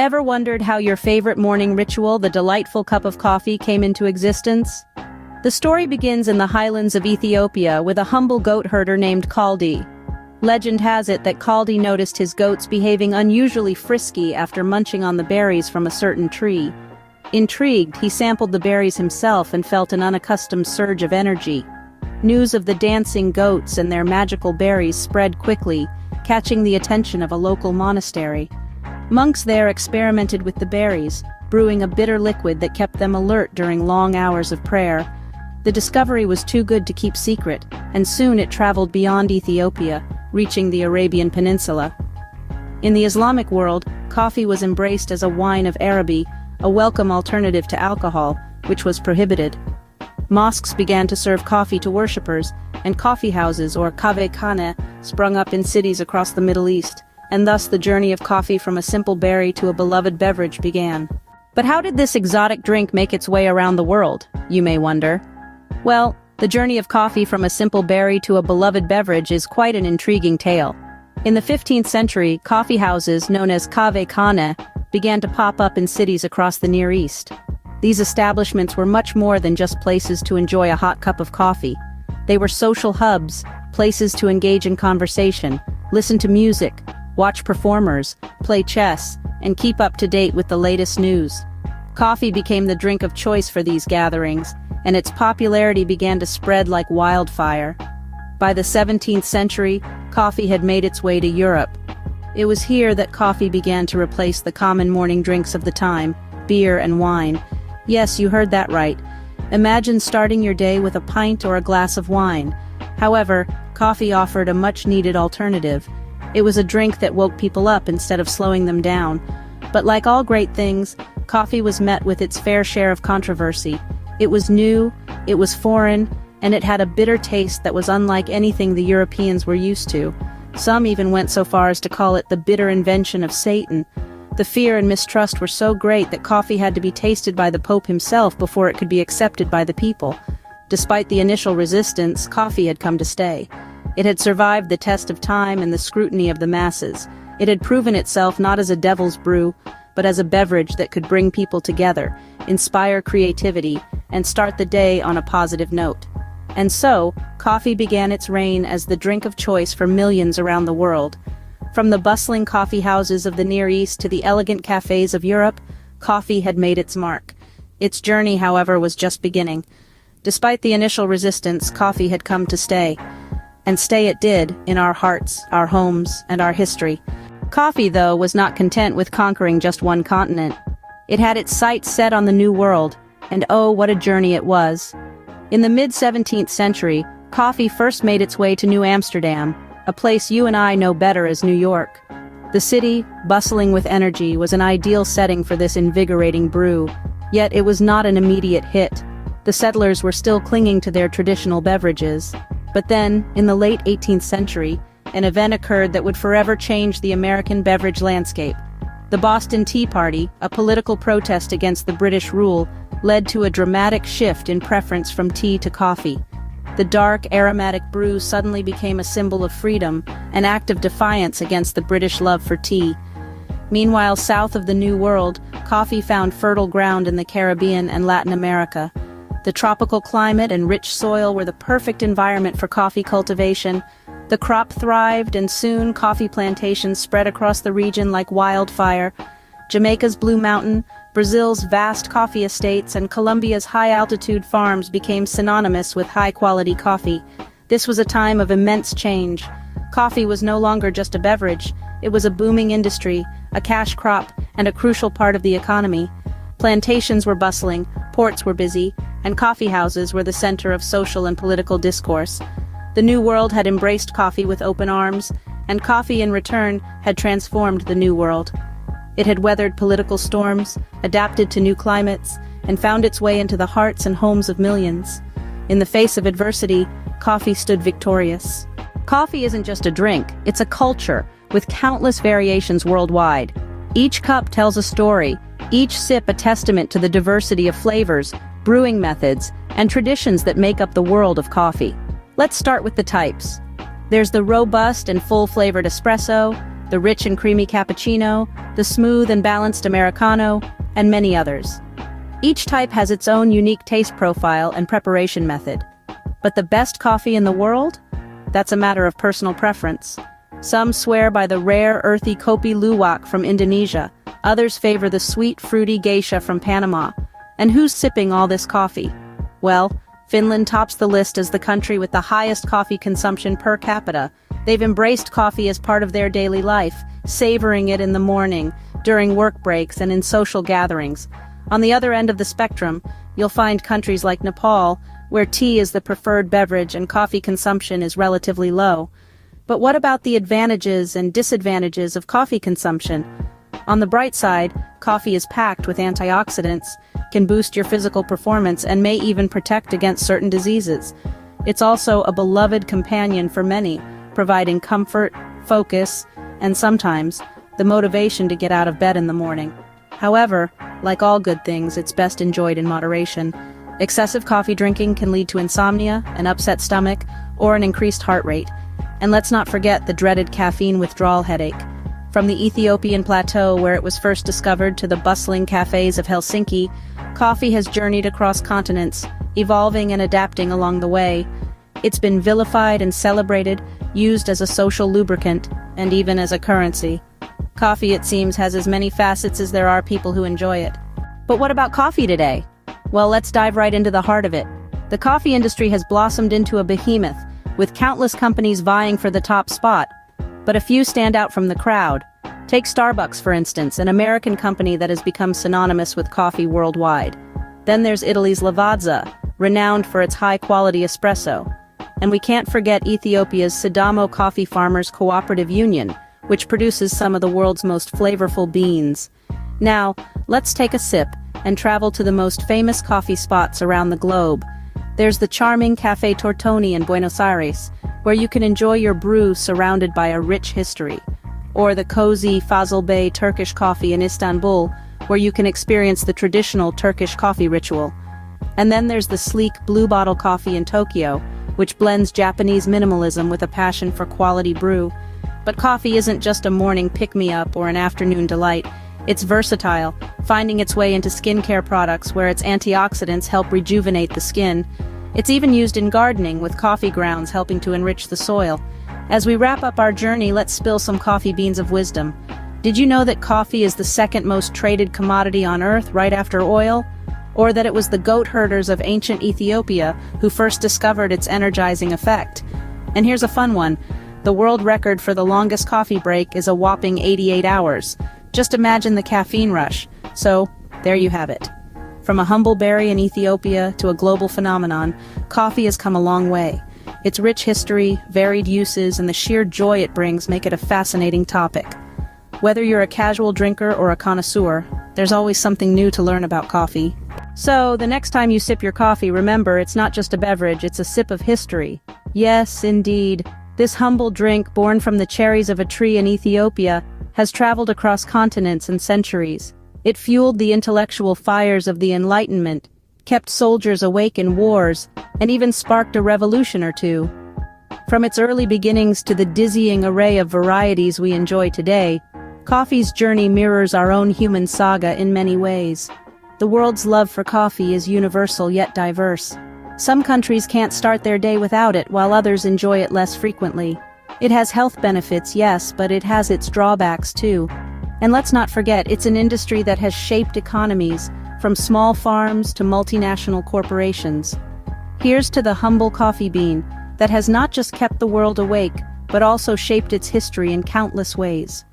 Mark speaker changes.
Speaker 1: Ever wondered how your favorite morning ritual, the delightful cup of coffee, came into existence? The story begins in the highlands of Ethiopia with a humble goat herder named Kaldi. Legend has it that Kaldi noticed his goats behaving unusually frisky after munching on the berries from a certain tree. Intrigued, he sampled the berries himself and felt an unaccustomed surge of energy. News of the dancing goats and their magical berries spread quickly, catching the attention of a local monastery. Monks there experimented with the berries, brewing a bitter liquid that kept them alert during long hours of prayer. The discovery was too good to keep secret, and soon it traveled beyond Ethiopia, reaching the Arabian Peninsula. In the Islamic world, coffee was embraced as a wine of Araby, a welcome alternative to alcohol, which was prohibited. Mosques began to serve coffee to worshippers, and coffee houses or kave khane sprung up in cities across the Middle East, and thus the journey of coffee from a simple berry to a beloved beverage began. But how did this exotic drink make its way around the world, you may wonder? Well, the journey of coffee from a simple berry to a beloved beverage is quite an intriguing tale. In the 15th century, coffee houses known as kave khane began to pop up in cities across the Near East. These establishments were much more than just places to enjoy a hot cup of coffee. They were social hubs, places to engage in conversation, listen to music, watch performers, play chess, and keep up to date with the latest news. Coffee became the drink of choice for these gatherings, and its popularity began to spread like wildfire. By the 17th century, coffee had made its way to Europe, it was here that coffee began to replace the common morning drinks of the time, beer and wine. Yes, you heard that right. Imagine starting your day with a pint or a glass of wine. However, coffee offered a much-needed alternative. It was a drink that woke people up instead of slowing them down. But like all great things, coffee was met with its fair share of controversy. It was new, it was foreign, and it had a bitter taste that was unlike anything the Europeans were used to. Some even went so far as to call it the bitter invention of Satan. The fear and mistrust were so great that coffee had to be tasted by the Pope himself before it could be accepted by the people. Despite the initial resistance, coffee had come to stay. It had survived the test of time and the scrutiny of the masses. It had proven itself not as a devil's brew, but as a beverage that could bring people together, inspire creativity, and start the day on a positive note. And so, coffee began its reign as the drink of choice for millions around the world. From the bustling coffee houses of the Near East to the elegant cafes of Europe, coffee had made its mark. Its journey, however, was just beginning. Despite the initial resistance, coffee had come to stay. And stay it did, in our hearts, our homes, and our history. Coffee, though, was not content with conquering just one continent. It had its sights set on the New World, and oh, what a journey it was. In the mid-17th century, coffee first made its way to New Amsterdam, a place you and I know better as New York. The city, bustling with energy, was an ideal setting for this invigorating brew, yet it was not an immediate hit. The settlers were still clinging to their traditional beverages. But then, in the late 18th century, an event occurred that would forever change the American beverage landscape. The Boston Tea Party, a political protest against the British rule, led to a dramatic shift in preference from tea to coffee. The dark, aromatic brew suddenly became a symbol of freedom, an act of defiance against the British love for tea. Meanwhile, south of the New World, coffee found fertile ground in the Caribbean and Latin America. The tropical climate and rich soil were the perfect environment for coffee cultivation. The crop thrived and soon coffee plantations spread across the region like wildfire. Jamaica's Blue Mountain, Brazil's vast coffee estates and Colombia's high-altitude farms became synonymous with high-quality coffee. This was a time of immense change. Coffee was no longer just a beverage, it was a booming industry, a cash crop, and a crucial part of the economy. Plantations were bustling, ports were busy, and coffee houses were the center of social and political discourse. The New World had embraced coffee with open arms, and coffee in return had transformed the New World. It had weathered political storms, adapted to new climates, and found its way into the hearts and homes of millions. In the face of adversity, coffee stood victorious. Coffee isn't just a drink, it's a culture, with countless variations worldwide. Each cup tells a story, each sip a testament to the diversity of flavors, brewing methods, and traditions that make up the world of coffee. Let's start with the types. There's the robust and full-flavored espresso, the rich and creamy cappuccino, the smooth and balanced Americano, and many others. Each type has its own unique taste profile and preparation method. But the best coffee in the world? That's a matter of personal preference. Some swear by the rare, earthy Kopi Luwak from Indonesia. Others favor the sweet, fruity geisha from Panama. And who's sipping all this coffee? Well, Finland tops the list as the country with the highest coffee consumption per capita. They've embraced coffee as part of their daily life, savoring it in the morning, during work breaks, and in social gatherings. On the other end of the spectrum, you'll find countries like Nepal, where tea is the preferred beverage and coffee consumption is relatively low. But what about the advantages and disadvantages of coffee consumption? On the bright side, coffee is packed with antioxidants, can boost your physical performance, and may even protect against certain diseases. It's also a beloved companion for many, providing comfort, focus, and sometimes, the motivation to get out of bed in the morning. However, like all good things, it's best enjoyed in moderation. Excessive coffee drinking can lead to insomnia, an upset stomach, or an increased heart rate, and let's not forget the dreaded caffeine withdrawal headache. From the Ethiopian plateau where it was first discovered to the bustling cafes of Helsinki, coffee has journeyed across continents, evolving and adapting along the way. It's been vilified and celebrated, used as a social lubricant, and even as a currency. Coffee, it seems, has as many facets as there are people who enjoy it. But what about coffee today? Well, let's dive right into the heart of it. The coffee industry has blossomed into a behemoth, with countless companies vying for the top spot. But a few stand out from the crowd. Take Starbucks, for instance, an American company that has become synonymous with coffee worldwide. Then there's Italy's Lavazza, renowned for its high-quality espresso. And we can't forget Ethiopia's Sidamo Coffee Farmers Cooperative Union, which produces some of the world's most flavorful beans. Now, let's take a sip and travel to the most famous coffee spots around the globe, there's the charming Cafe Tortoni in Buenos Aires, where you can enjoy your brew surrounded by a rich history. Or the cozy Fazıl Bey Turkish coffee in Istanbul, where you can experience the traditional Turkish coffee ritual. And then there's the sleek Blue Bottle coffee in Tokyo, which blends Japanese minimalism with a passion for quality brew. But coffee isn't just a morning pick-me-up or an afternoon delight. It's versatile, finding its way into skincare products where its antioxidants help rejuvenate the skin. It's even used in gardening, with coffee grounds helping to enrich the soil. As we wrap up our journey, let's spill some coffee beans of wisdom. Did you know that coffee is the second most traded commodity on Earth right after oil? Or that it was the goat herders of ancient Ethiopia who first discovered its energizing effect? And here's a fun one. The world record for the longest coffee break is a whopping 88 hours. Just imagine the caffeine rush. So, there you have it. From a humble berry in Ethiopia to a global phenomenon, coffee has come a long way. Its rich history, varied uses, and the sheer joy it brings make it a fascinating topic. Whether you're a casual drinker or a connoisseur, there's always something new to learn about coffee. So, the next time you sip your coffee, remember it's not just a beverage, it's a sip of history. Yes, indeed. This humble drink, born from the cherries of a tree in Ethiopia, has traveled across continents and centuries. It fueled the intellectual fires of the Enlightenment, kept soldiers awake in wars, and even sparked a revolution or two. From its early beginnings to the dizzying array of varieties we enjoy today, coffee's journey mirrors our own human saga in many ways. The world's love for coffee is universal yet diverse. Some countries can't start their day without it while others enjoy it less frequently. It has health benefits, yes, but it has its drawbacks too. And let's not forget, it's an industry that has shaped economies, from small farms to multinational corporations. Here's to the humble coffee bean that has not just kept the world awake, but also shaped its history in countless ways.